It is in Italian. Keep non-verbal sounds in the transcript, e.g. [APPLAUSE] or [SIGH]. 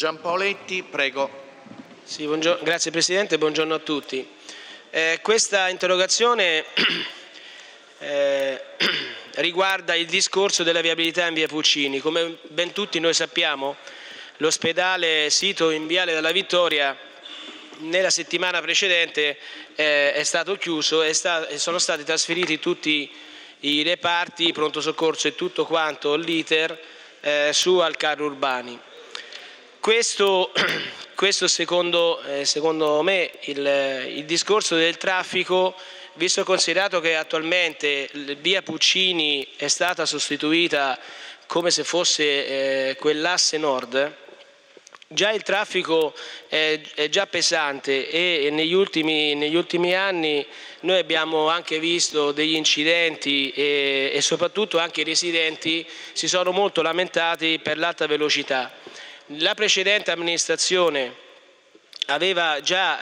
Giampaoletti, prego. Sì, grazie Presidente, buongiorno a tutti. Eh, questa interrogazione [CLEARS THROAT] eh, [CLEARS THROAT] riguarda il discorso della viabilità in via Puccini. Come ben tutti noi sappiamo, l'ospedale sito in Viale della Vittoria nella settimana precedente eh, è stato chiuso e, sta, sono stati trasferiti tutti i reparti, pronto soccorso e tutto quanto l'iter eh, su al carro urbani. Questo, [CLEARS THROAT] questo secondo, eh, secondo, me il, il, discorso del traffico, visto e considerato che attualmente via Puccini è stata sostituita come se fosse eh, quell'asse nord, già il traffico è, è già pesante e negli ultimi, negli ultimi, anni noi abbiamo anche visto degli incidenti e, e soprattutto anche i residenti si sono molto lamentati per l'alta velocità. La precedente amministrazione aveva già